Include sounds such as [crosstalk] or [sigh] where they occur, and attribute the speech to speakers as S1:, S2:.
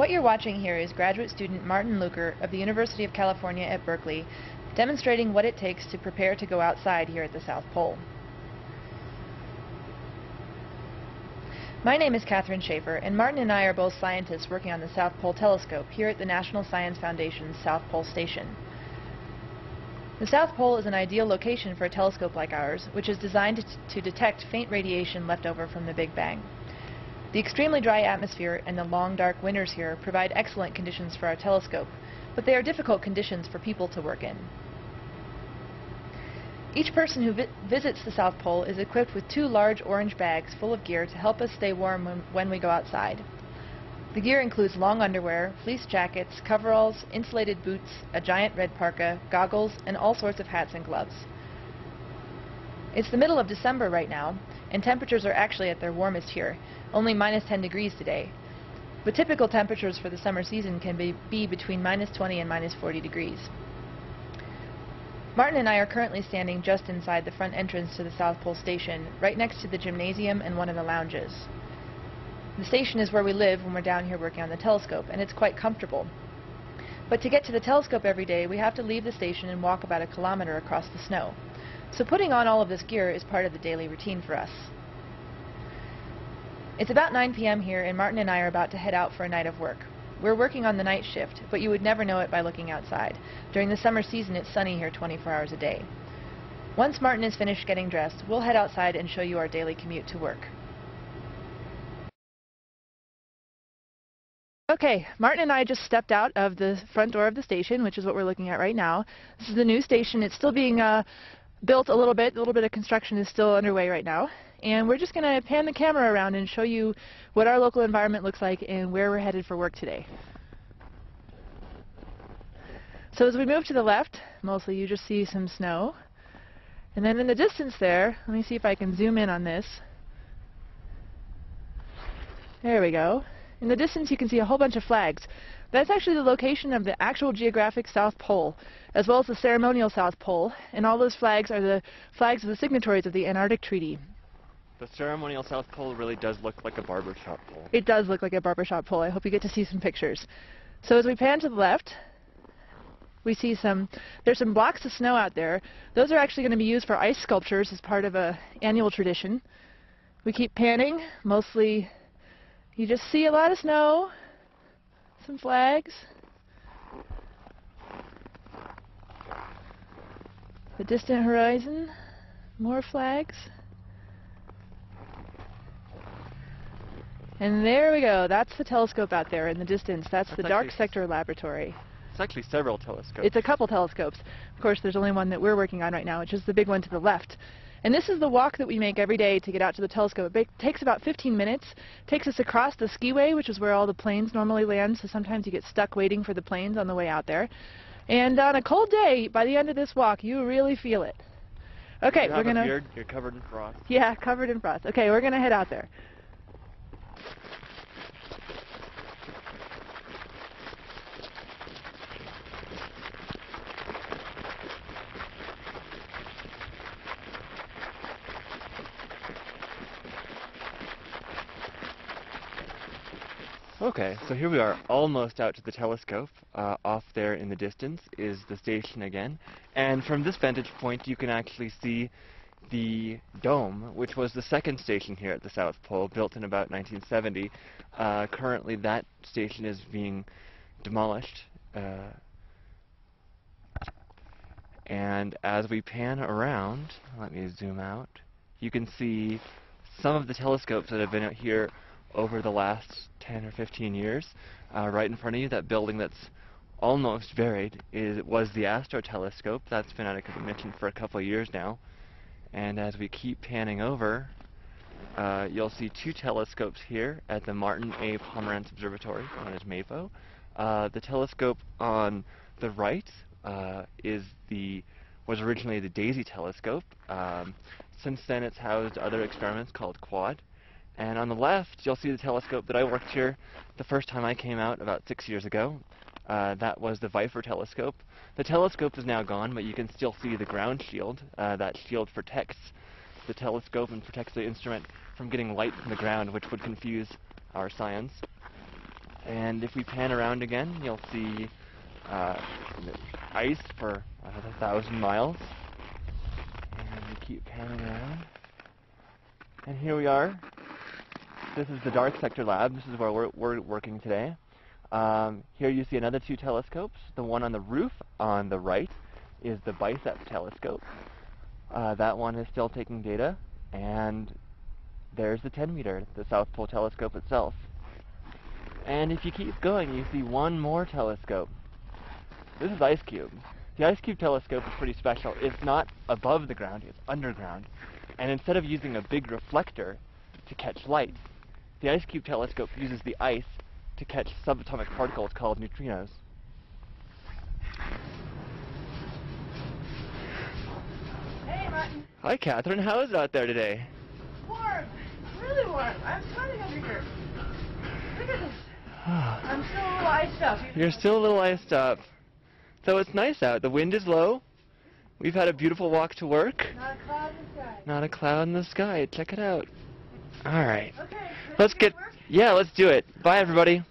S1: What you're watching here is graduate student Martin Lueker of the University of California at Berkeley demonstrating what it takes to prepare to go outside here at the South Pole. My name is Catherine Schaffer, and Martin and I are both scientists working on the South Pole Telescope here at the National Science Foundation's South Pole Station. The South Pole is an ideal location for a telescope like ours, which is designed to detect faint radiation left over from the Big Bang. The extremely dry atmosphere and the long dark winters here provide excellent conditions for our telescope, but they are difficult conditions for people to work in. Each person who vi visits the South Pole is equipped with two large orange bags full of gear to help us stay warm when, when we go outside. The gear includes long underwear, fleece jackets, coveralls, insulated boots, a giant red parka, goggles, and all sorts of hats and gloves. It's the middle of December right now, and temperatures are actually at their warmest here, only minus 10 degrees today. But typical temperatures for the summer season can be, be between minus 20 and minus 40 degrees. Martin and I are currently standing just inside the front entrance to the South Pole Station, right next to the gymnasium and one of the lounges. The station is where we live when we're down here working on the telescope, and it's quite comfortable. But to get to the telescope every day, we have to leave the station and walk about a kilometer across the snow. So putting on all of this gear is part of the daily routine for us. It's about 9 p.m. here, and Martin and I are about to head out for a night of work. We're working on the night shift, but you would never know it by looking outside. During the summer season, it's sunny here 24 hours a day. Once Martin is finished getting dressed, we'll head outside and show you our daily commute to work. Okay, Martin and I just stepped out of the front door of the station, which is what we're looking at right now. This is the new station. It's still being uh, built a little bit. A little bit of construction is still underway right now. And we're just going to pan the camera around and show you what our local environment looks like and where we're headed for work today. So as we move to the left, mostly you just see some snow. And then in the distance there, let me see if I can zoom in on this. There we go. In the distance you can see a whole bunch of flags. That's actually the location of the actual geographic South Pole, as well as the ceremonial South Pole, and all those flags are the flags of the signatories of the Antarctic Treaty.
S2: The ceremonial South Pole really does look like a barbershop pole.
S1: It does look like a barbershop pole. I hope you get to see some pictures. So as we pan to the left, we see some, there's some blocks of snow out there. Those are actually going to be used for ice sculptures as part of a annual tradition. We keep panning, mostly you just see a lot of snow, some flags. The distant horizon, more flags. And there we go. That's the telescope out there in the distance. That's, That's the Dark Sector Laboratory.
S2: It's actually several telescopes.
S1: It's a couple telescopes. Of course, there's only one that we're working on right now, which is the big one to the left. And this is the walk that we make every day to get out to the telescope. It takes about 15 minutes. takes us across the skiway, which is where all the planes normally land, so sometimes you get stuck waiting for the planes on the way out there. And on a cold day, by the end of this walk, you really feel it. Okay, we're gonna.
S2: Beard, you're covered in frost.
S1: Yeah, covered in frost. Okay, we're gonna head out there.
S2: Okay, so here we are, almost out to the telescope. Uh, off there in the distance is the station again. And from this vantage point, you can actually see the dome, which was the second station here at the South Pole, built in about 1970. Uh, currently, that station is being demolished. Uh, and as we pan around, let me zoom out, you can see some of the telescopes that have been out here over the last 10 or 15 years. Uh, right in front of you, that building that's almost buried is was the AST/RO Telescope. That's been out of commission for a couple of years now. And as we keep panning over, uh, you'll see two telescopes here at the Martin A. Pomerantz Observatory, known as MAPO. Uh, the telescope on the right uh, is the was originally the DASI telescope. Um, since then, it's housed other experiments called QUAD. And on the left, you'll see the telescope that I worked here the first time I came out about six years ago. Uh, that was the Viper telescope. The telescope is now gone, but you can still see the ground shield. Uh, that shield protects the telescope and protects the instrument from getting light from the ground, which would confuse our science. And if we pan around again, you'll see uh, ice for another thousand miles. And we keep panning around. And here we are. This is the Dark Sector Lab. This is where we're, we're working today. Um, here you see another two telescopes. The one on the roof on the right is the BICEP telescope. Uh, that one is still taking data. And there's the 10 meter, the South Pole telescope itself. And if you keep going, you see one more telescope. This is IceCube. The IceCube telescope is pretty special. It's not above the ground, it's underground. And instead of using a big reflector to catch light, the IceCube telescope uses the ice to catch subatomic particles called neutrinos.
S3: Hey, Martin.
S2: Hi, Catherine. How is it out there today?
S3: Warm. Really warm. I'm sweating under here. Look at this. [sighs] I'm still a little iced up.
S2: You're still a little iced up. So it's nice out. The wind is low. We've had a beautiful walk to work.
S3: Not a cloud in the sky.
S2: Not a cloud in the sky. Check it out. All right.
S3: Okay.
S2: Let's get... Yeah, let's do it. Bye, everybody.